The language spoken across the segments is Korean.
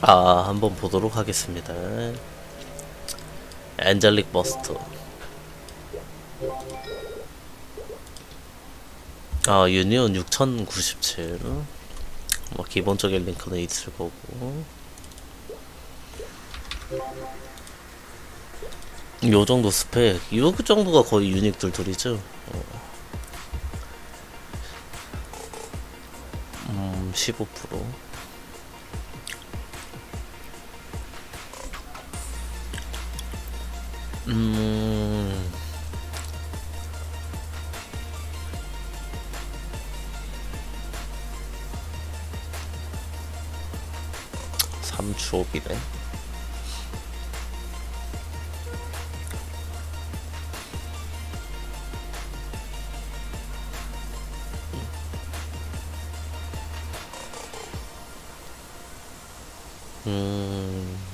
아 한번 보도록 하겠습니다. 엔젤릭 버스터 아 유니온 6097뭐 기본적인 링크는 있을 거고. 요 정도 스펙. 요 정도가 거의 유닉들 둘이죠? 어. 음, 15% 음. 삼추업이네. 음.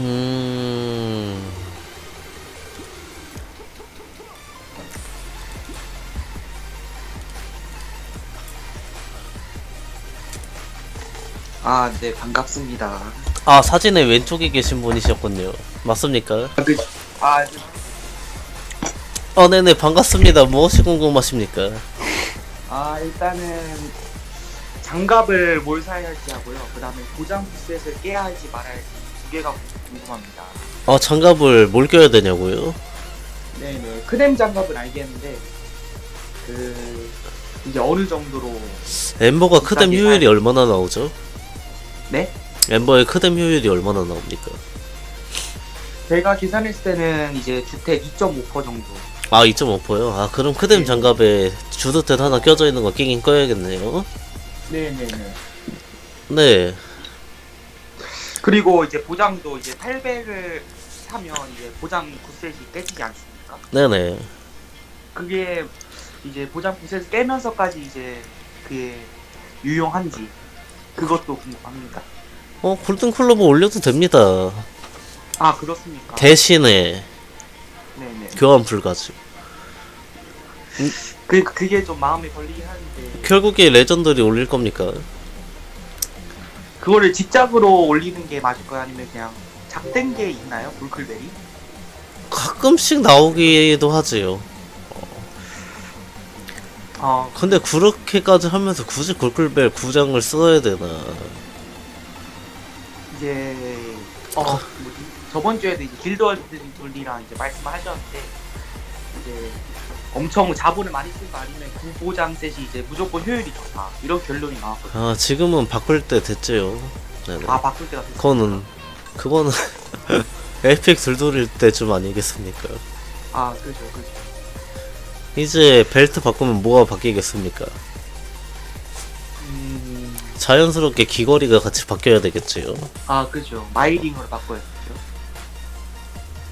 음. 아, 네, 반갑습니다. 아, 사진의 왼쪽에 계신 분이셨군요. 맞습니까? 아, 그, 아, 어, 네네, 반갑습니다. 무엇이 궁금하십니까? 아, 일단은 장갑을 뭘 사야 할지 하고요. 그 다음에 고장 부셋을 깨야 할지 말아야 할지 두 개가 궁금합니다. 어, 장갑을 뭘 껴야 되냐고요? 네네. 크뎀 장갑은 알겠는데, 그, 이제 어느 정도로, 엠버가 크뎀 효율이 얼마나 나오죠? 네? 엠버의 크뎀 효율이 얼마나 나옵니까? 제가 계산했을 때는 이제 주택 2.5% 정도. 아, 2.5%요? 아, 그럼 크뎀 네. 장갑에 주드텟 하나 껴져 있는 거 끼긴 꺼야겠네요. 네네네. 네. 그리고 이제 보장도 이제 800을 사면 이제 보장 부셋이 깨지지 않습니까? 네네. 그게 이제 보장 부셋을 깨면서까지 이제 그게 유용한지 그것도 궁금합니다. 어, 골든 클로버 올려도 됩니다. 아 그렇습니까? 대신에 네네. 교환 불가지. 그 그게 좀 마음에 걸리긴 하는데 결국에 legendary 올릴 겁니까? 그거를 직작으로 올리는 게 맞을까요? 아니면 그냥 작된 게 있나요? 불클베리? 가끔씩 나오기도 하지요. 어 근데 그렇게까지 하면서 굳이 골클벨 9장을 써야 되나? 이제 어 뭐지? 저번 주에도 이제 길드원들이랑 이제 말씀을 하셨는데 이제 엄청 자본을 많이 쓴 거 아니면 구보장 셋이 이제 무조건 효율이 좋다 이런 결론이 나왔거든요. 아 지금은 바꿀 때 됐지요. 네네. 아 바꿀 때가 됐어요. 그거는 그거는 에픽 들돌릴 때좀 아니겠습니까? 아 그죠 그죠. 이제 벨트 바꾸면 뭐가 바뀌겠습니까? 음, 자연스럽게 귀걸이가 같이 바뀌어야 되겠지요. 아 그죠. 마이링으로 바꿔야죠.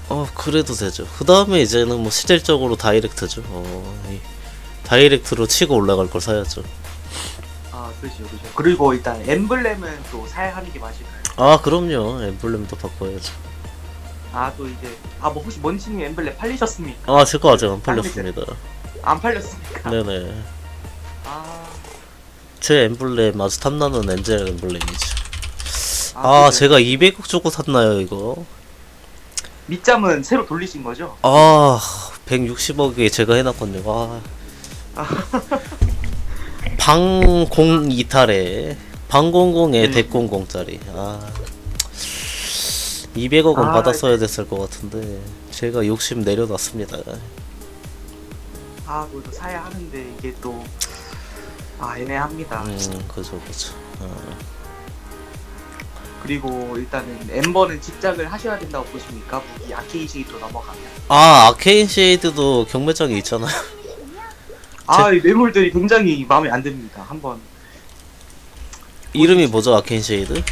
어 그래도 되죠. 그 다음에 이제는 뭐 실질적으로 다이렉트죠. 어, 이 다이렉트로 치고 올라갈 걸 사야죠. 아 그죠 그죠. 그리고 일단 엠블렘은 또 사야 하는 게 맞을까요? 아 그럼요. 엠블렘도 바꿔야죠. 아 또 이제 아 뭐 혹시 먼치님 엠블렘 팔리셨습니까? 아 제거 아직 안 팔렸습니다. 안 팔렸습니까? 네네. 아, 제 엠블렘 아주 탐나는 엔젤 엠블렘이죠. 아, 아. 제가 200억 주고 샀나요 이거? 밑잠은 새로 돌리신 거죠? 아 160억에 제가 해놨거든요. 아. 방공 이탈에 방공공에 네. 대공공짜리. 아 200억은 아, 받았어야 됐을 것 같은데 제가 욕심 내려놨습니다. 아 그것도 사야 하는데 이게 또 아 애매합니다. 음 그죠 그죠. 어. 그리고 일단은 엠버는 직작을 하셔야 된다고 보십니까? 무기 Arcane Shade로 넘어가면. 아 Arcane Shade도 경매장에 있잖아요. 아, 이 매물들이 굉장히 마음에 안 듭니다. 한번 이름이 뭐죠 Arcane Shade?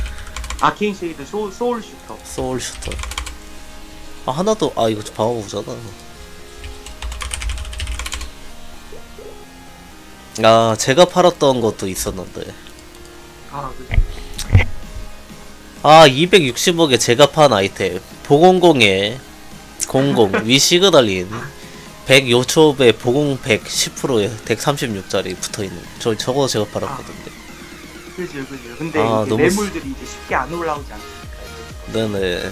Arcane Shade Soul, Soul Shooter. Soul Shooter. 아 하나도 아 이거 방어구잖아. 아 제가 팔았던 것도 있었는데 아, 그, 아 260억에 제가 판 아이템 보공공에 00 위시그 달린 100요초배 보공 100 10%에 136짜리 붙어있는 저 저거 제가 팔았거든요 그죠, 그죠. 근데 아, 너무 매물들이 이제 쉽게 안 올라오지 않습니까? 네네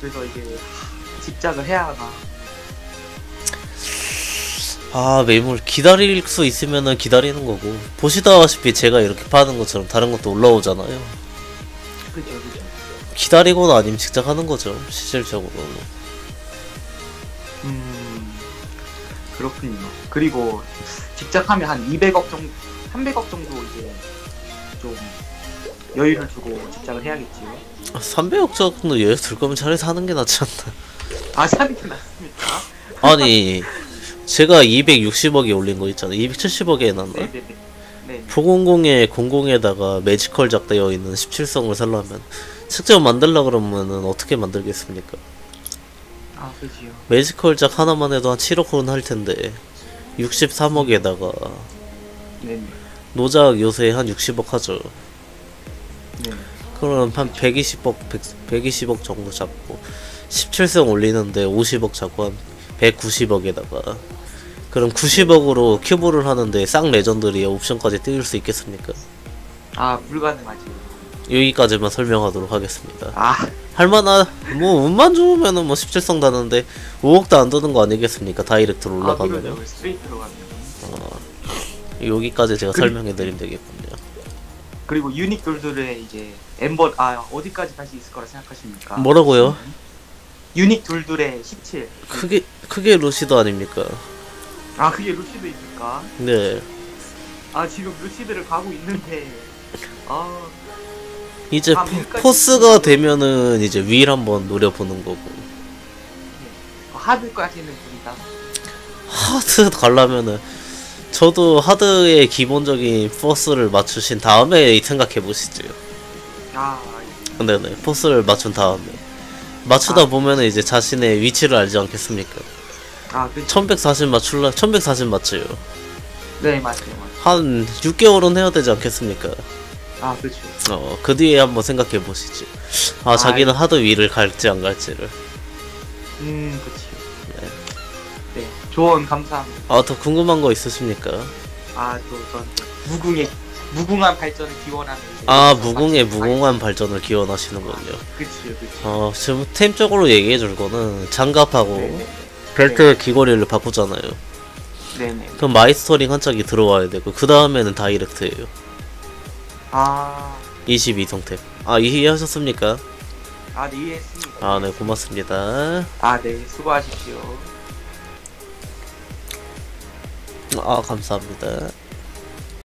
그래서 이게 집착을 해야 하나. 아 매물 기다릴 수 있으면은 기다리는 거고 보시다시피 제가 이렇게 파는 것처럼 다른 것도 올라오잖아요 그죠, 그죠. 기다리거나 아니면 직접 하는 거죠 실질적으로 음, 그렇군요. 그리고 집착하면 한 200억 정도, 300억 정도 이제 좀 여유를 두고 집착을 해야겠지요. 300억 정도 여유 들 거면 차라리 사는 게 낫지 않나 아, 사는 게 낫습니까? 아니 제가 260억에 올린 거 있잖아요 270억에 해놨나? 네네네. 네. 프공공에 공공에다가 매지컬 작되어 있는 17성을 살려면 직접 만들라 그러면은 어떻게 만들겠습니까? 아, 그지요. 매지컬 작 하나만 해도 한 7억 원할 텐데 63억에다가 네네. 노작 요새 한 60억 하죠. 네. 그럼 한 120억 100, 120억 정도 잡고 17성 올리는데 50억 잡고 한 190억에다가 그럼 90억으로 cube를 하는데 쌍 legendary 옵션까지 띄울 수 있겠습니까? 아, 불가능하지. 여기까지만 설명하도록 하겠습니다. 아, 할만한 뭐 운만 좋으면은 뭐 17성 다는데 5억도 안 드는 거 아니겠습니까? direct로 아, 올라가면 그러죠. 스트레이트로 가면. 여기까지 제가 그- 설명해 드리면 되겠군요. 그리고 유닉 돌들의 이제 엠버, 아, 어디까지 갈수 있을 거라 생각하십니까? 뭐라고요? 유닉 돌들의 17. 크게 크게 루시드 아닙니까? 아, 그게 루시드입니까? 네. 아, 지금 루시드를 가고 있는데. 아, 이제 아, 포, 밀까지 포스가 되면은 이제 윌 한번 노려보는 거고 하드까지는 둘이다. 하드 가려면은 저도 하드의 기본적인 포스를 맞추신 다음에 생각해 보시죠. 아, 네네 포스를 맞춘 다음에 맞추다 아. 보면은 이제 자신의 위치를 알지 않겠습니까? 아, 그, 1140 맞출라 1140 맞지요. 네, 맞아요, 맞아요. 한 6개월은 해야 되지 않겠습니까? 아, 그렇죠. 어, 그 뒤에 한번 생각해 보시죠. 아, 자기는 하드 위를 갈지 안 갈지를. 음, 그치. 네. 네, 조언 감사합니다. 아, 더 궁금한 거 있으십니까? 아, 또, 전 무궁의, 무궁한 발전을 기원하는. 이제 아, 무궁의 무궁한 발전을 기원하시는군요. 그치요, 그치. 어, 지금 템적으로 얘기해 줄 거는 장갑하고 네네. 벨트 귀걸이를 바꾸잖아요. 네네. 그럼 마이스터링 한 짝이 들어와야 되고, 그 다음에는 direct예요. 아, 22성 템. 아, 이해하셨습니까? 아, 네, 이해했습니다. 아, 네, 고맙습니다. 아, 네, 수고하십시오. 아, 감사합니다.